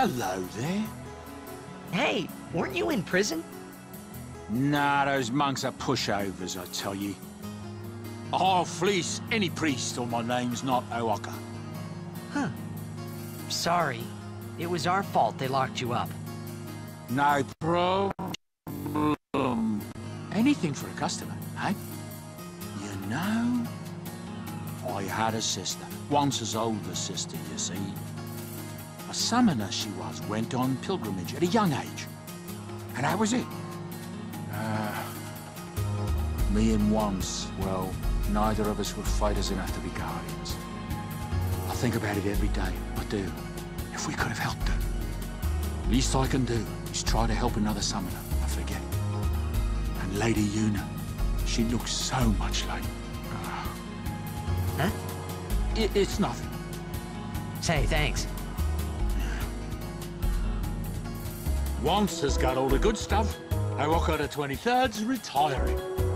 Hello there. Hey, weren't you in prison? Nah, those monks are pushovers, I tell you. I'll fleece any priest or my name's not O'aka. Huh. Sorry. It was our fault they locked you up. No problem. Anything for a customer, eh? You know, I had a sister, once as old as sister, you see. Summoner she was, went on pilgrimage at a young age. And that was it. Uh, me and Wantz, well, neither of us were fighters enough to be guardians. I think about it every day, I do. If we could have helped her. Least I can do is try to help another summoner, I forget. And Lady Yuna, she looks so much like... Uh, Huh? it, it's nothing. Say, thanks. Wantz has got all the good stuff. O'aka the 23rd's retiring.